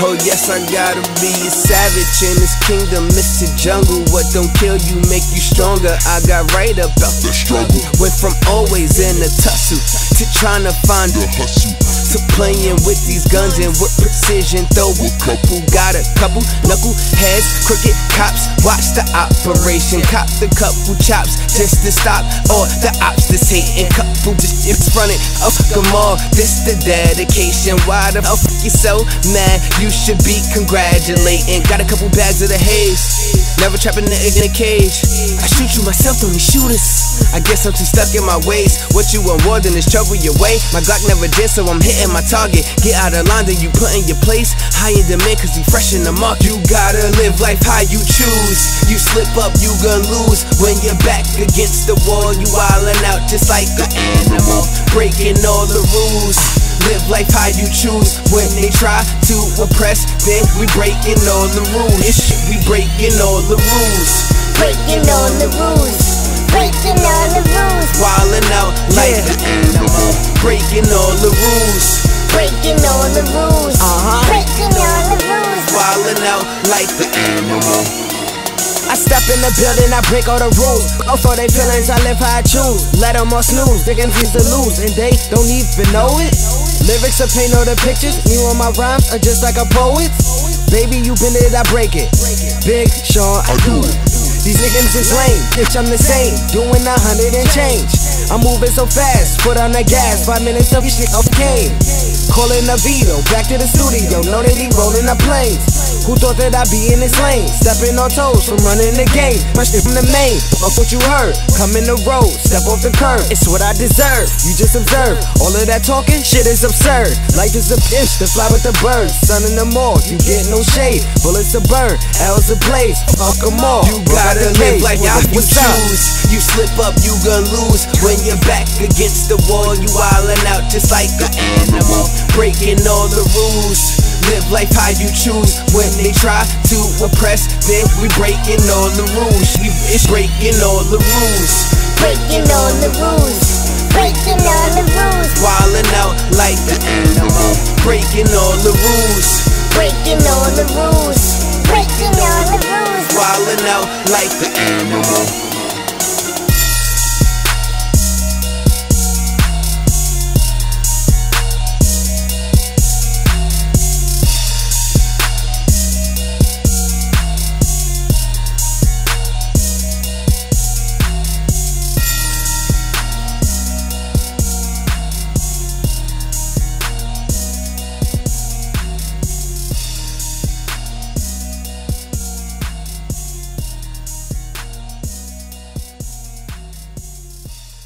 Oh yes, I gotta be a savage in this kingdom. It's a jungle. What don't kill you make you stronger. I got right about the struggle. Went from always in a tussle to trying to find a hustle. To playing with these guns and with precision. Throw a couple, got a couple knuckle heads, crooked cops. Watch the operation, cop the couple chops just to stop all the ops that's hating. Couple just in front of oh, them all. This the dedication. Why the fuck you so mad? You should be congratulating. Got a couple bags of the haze. Never trapping the in a cage. I shoot you myself, don't need shooters. I guess I'm too stuck in my ways. What you want more than is trouble your way. My Glock never did, so I'm hitting my target. Get out of line, then you put in your place. High in demand, cause you fresh in the mark. You gotta live life how you choose. You slip up, you gon' lose. When you're back against the wall, you wildin' out just like an animal. Breaking all the rules. Live life how you choose. When they try to oppress, then we breaking all the rules. We breaking all the rules. Breaking all the rules. Breaking all the rules. Wildin' out like Yeah. an animal. Breaking all the rules. Breaking all the rules. Uh-huh. Breaking all the rules. Wildin' out like the animal. I step in the building, I break all the rules. Go for their feelings, I live how I choose. Let them all snooze, they confused to lose, and they don't even know it. Lyrics are paint all the pictures, me and my rhymes are just like a poet. Baby, you bend it, I break it. Big Sean, I do it. These niggas is lame, bitch, I'm the same. Doing a hundred and change. I'm moving so fast, foot on the gas. Five minutes of your shit came. Calling a Vito, back to the studio. Know that he rolling the planes. Who thought that I'd be in this lane? Stepping on toes from running the game. Fresh from the main. Fuck what you heard. Come in the road, step off the curb. It's what I deserve. You just observe. All of that talking, shit is absurd. Life is a bitch to fly with the birds. Sun in the mall, you get no shade. Bullets to burn, L's to blaze. Fuck 'em all. You gotta live like how you choose. You slip up, you gon' lose. When you're back against the wall, you wildin' out just like an animal. Breaking all the rules. Live life how you choose. When they try to oppress, then we breaking all the rules. We it's breaking all the rules. Breaking all the rules. Breaking all the rules. Wildin' out like an animal. Breaking all the rules. Breaking all the rules. Breaking all the rules. Wildin' out like an animal.